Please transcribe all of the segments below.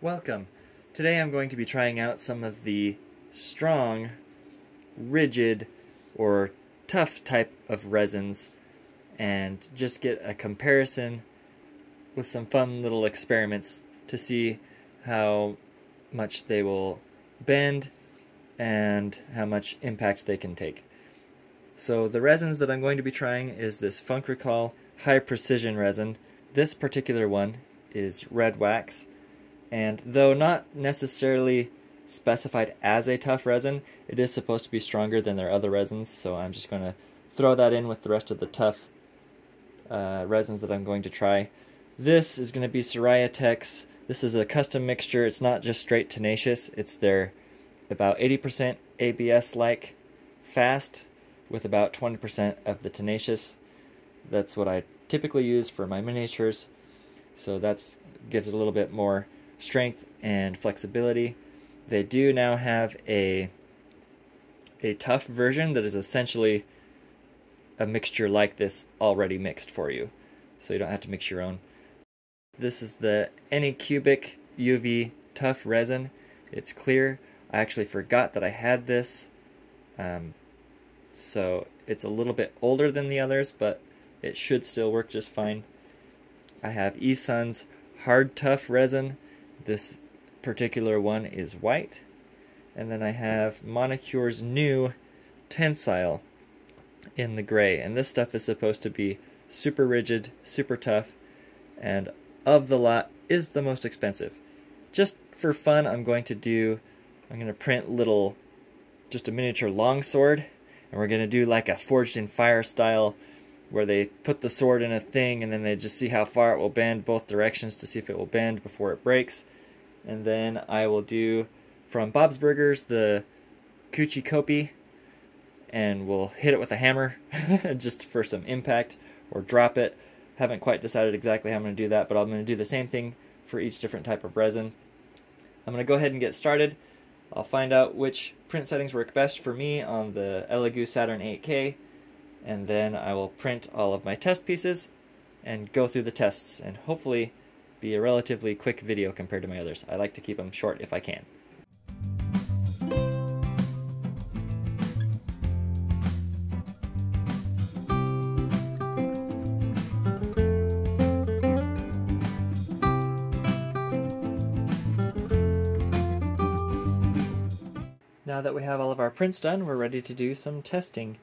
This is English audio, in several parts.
Welcome. Today I'm going to be trying out some of the strong, rigid, or tough type of resins and just get a comparison with some fun little experiments to see how much they will bend and how much impact they can take. So the resins that I'm going to be trying is this Funcrecol High Precision resin. This particular one is red wax and though not necessarily specified as a tough resin, it is supposed to be stronger than their other resins, so I'm just going to throw that in with the rest of the tough uh, resins that I'm going to try. This is going to be Tech's. This is a custom mixture. It's not just straight tenacious. It's their about 80% ABS-like fast with about 20% of the tenacious. That's what I typically use for my miniatures. So that gives it a little bit more strength and flexibility. They do now have a a tough version that is essentially a mixture like this already mixed for you. So you don't have to mix your own. This is the Anycubic UV Tough Resin. It's clear. I actually forgot that I had this. Um, so it's a little bit older than the others, but it should still work just fine. I have eSun's Hard Tough Resin. This particular one is white. And then I have Monocure's new Tensile in the gray. And this stuff is supposed to be super rigid, super tough, and of the lot is the most expensive. Just for fun, I'm going to do, I'm going to print little, just a miniature longsword, and we're going to do like a Forged in Fire style where they put the sword in a thing and then they just see how far it will bend both directions to see if it will bend before it breaks. And then I will do from Bob's Burgers the Kuchi Kopi and we'll hit it with a hammer just for some impact or drop it. Haven't quite decided exactly how I'm going to do that, but I'm going to do the same thing for each different type of resin. I'm going to go ahead and get started. I'll find out which print settings work best for me on the Elegoo Saturn 8K and then I will print all of my test pieces and go through the tests and hopefully be a relatively quick video compared to my others. I like to keep them short if I can. Now that we have all of our prints done, we're ready to do some testing.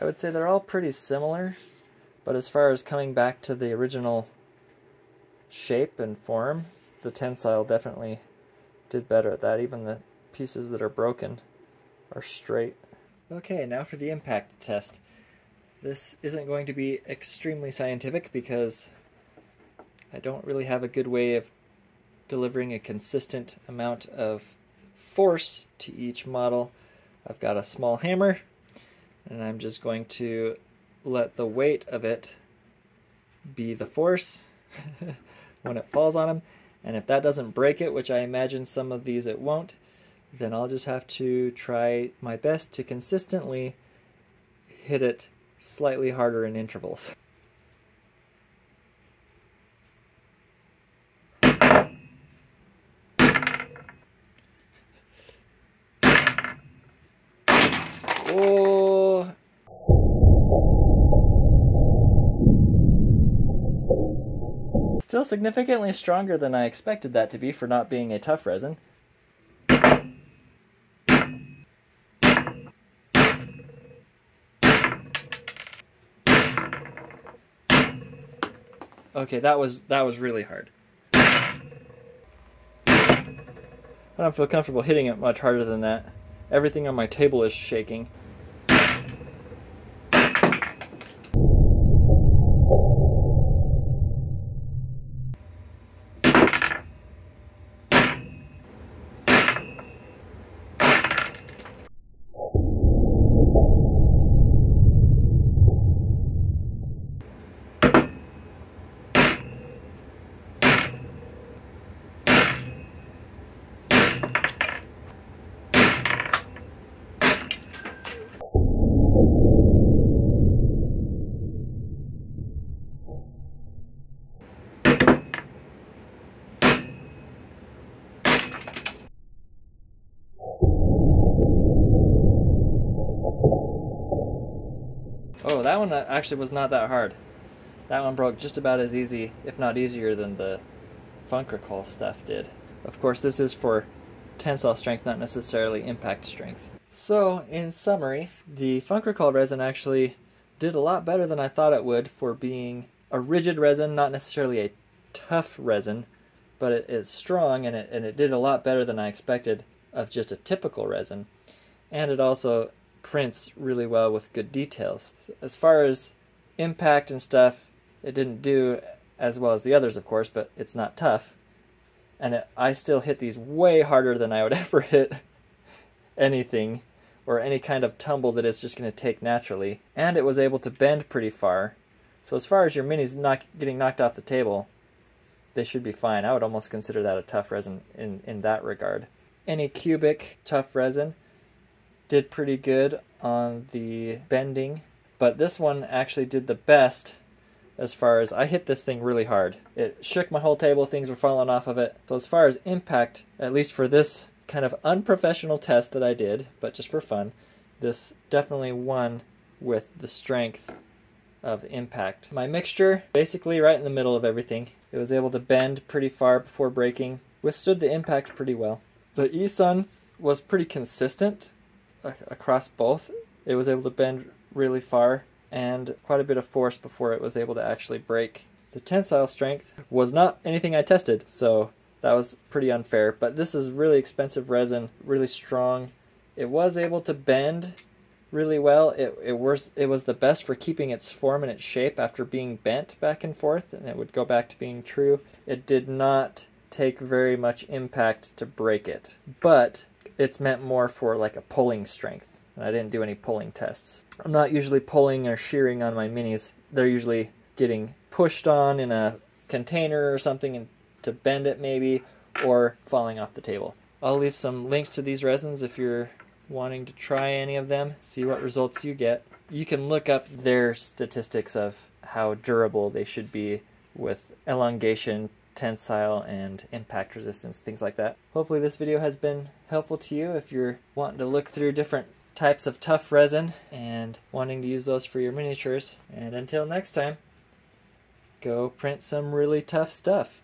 I would say they're all pretty similar, but as far as coming back to the original shape and form, the tensile definitely did better at that. Even the pieces that are broken are straight. Okay, now for the impact test. This isn't going to be extremely scientific because I don't really have a good way of delivering a consistent amount of force to each model. I've got a small hammer and I'm just going to let the weight of it be the force when it falls on him. and if that doesn't break it which I imagine some of these it won't then I'll just have to try my best to consistently hit it slightly harder in intervals. Still significantly stronger than I expected that to be for not being a tough resin. Okay, that was that was really hard. I don't feel comfortable hitting it much harder than that. Everything on my table is shaking. Oh, that one uh, actually was not that hard. That one broke just about as easy, if not easier, than the Funcrecol stuff did. Of course, this is for tensile strength, not necessarily impact strength. So, in summary, the Funcrecol resin actually did a lot better than I thought it would for being a rigid resin, not necessarily a tough resin, but it is strong and it, and it did a lot better than I expected of just a typical resin. And it also prints really well with good details. As far as impact and stuff, it didn't do as well as the others, of course, but it's not tough. And it, I still hit these way harder than I would ever hit anything or any kind of tumble that it's just going to take naturally. And it was able to bend pretty far. So as far as your minis not getting knocked off the table, they should be fine. I would almost consider that a tough resin in, in that regard. Anycubic tough resin did pretty good on the bending, but this one actually did the best as far as I hit this thing really hard. It shook my whole table, things were falling off of it. So as far as impact, at least for this kind of unprofessional test that I did, but just for fun, this definitely won with the strength of impact. My mixture, basically right in the middle of everything. It was able to bend pretty far before breaking, withstood the impact pretty well. The ESUN was pretty consistent across both. It was able to bend really far and quite a bit of force before it was able to actually break. The tensile strength was not anything I tested, so that was pretty unfair. But this is really expensive resin, really strong. It was able to bend really well. It, it was it was the best for keeping its form and its shape after being bent back and forth, and it would go back to being true. It did not take very much impact to break it, but it's meant more for like a pulling strength. And I didn't do any pulling tests. I'm not usually pulling or shearing on my minis. They're usually getting pushed on in a container or something and to bend it maybe or falling off the table. I'll leave some links to these resins if you're wanting to try any of them, see what results you get. You can look up their statistics of how durable they should be with elongation, tensile and impact resistance, things like that. Hopefully this video has been helpful to you if you're wanting to look through different types of tough resin and wanting to use those for your miniatures. And until next time, go print some really tough stuff.